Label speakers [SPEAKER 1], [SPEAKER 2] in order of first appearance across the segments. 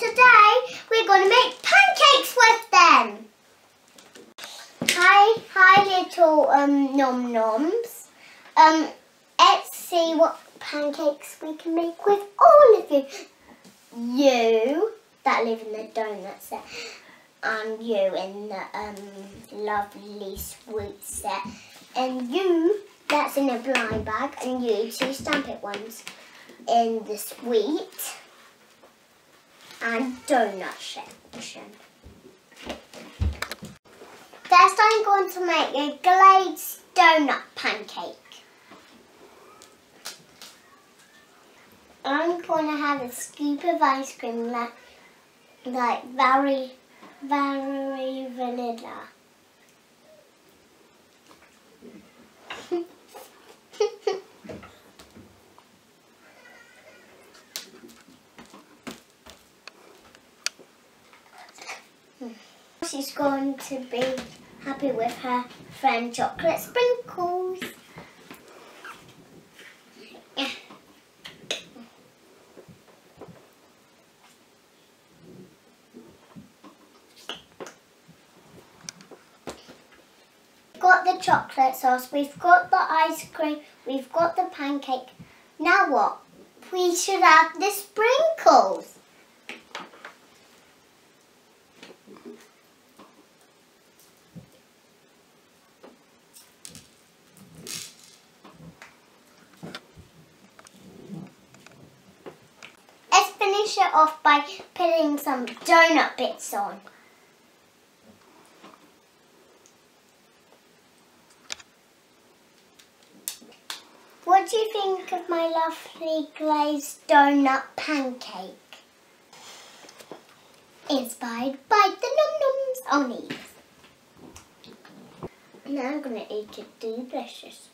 [SPEAKER 1] today we're going to make pancakes with them. Hi, hi little um, Num Noms. Um, let's see what pancakes we can make with all of you. You that live in the donut set and you in the um, lovely sweet set and you that's in a blind bag and you two stamp it ones in the sweet and donut section. First I'm going to make a glazed donut pancake. I'm going to have a scoop of ice cream like, like very, very vanilla. She's going to be happy with her friend chocolate sprinkles. got the chocolate sauce, we've got the ice cream, we've got the pancake. Now what? We should add the sprinkles. Let's finish it off by putting some donut bits on. What do you think of my lovely glazed donut pancake? Inspired by the Num Noms on Now I'm going to eat it delicious.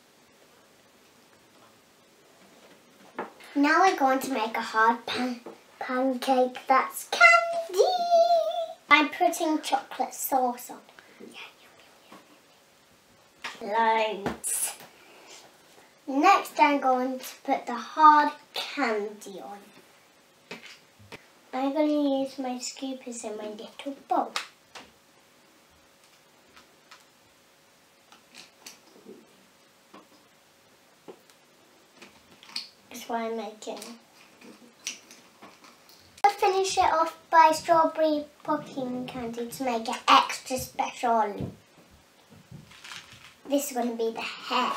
[SPEAKER 1] Now we're going to make a hard pan pancake that's candy. I'm putting chocolate sauce on. Loads. Next I'm going to put the hard candy on. I'm going to use my scoopers in my little bowl. That's what I'm making. Finish it off by strawberry popping candy to make it extra special. This is going to be the hair.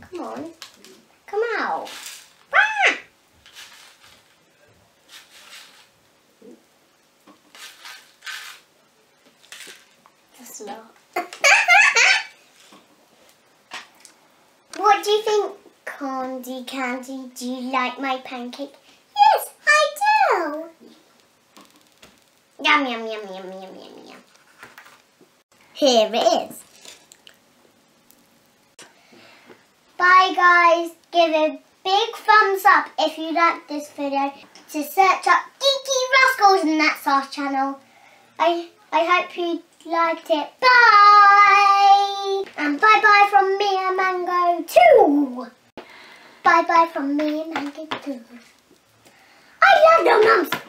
[SPEAKER 1] Come on. Come out. Ah! What do you think, Candy Candy? Do you like my pancake? Yes, I do. Yum, yum, yum, yum, yum, yum, yum. Here it is. Bye guys. Give a big thumbs up if you like this video. To search up Geeky Rascals and that's our channel. I, I hope you liked it. Bye! And bye bye from me and Mango too. Bye bye from me and Mango too. I love them,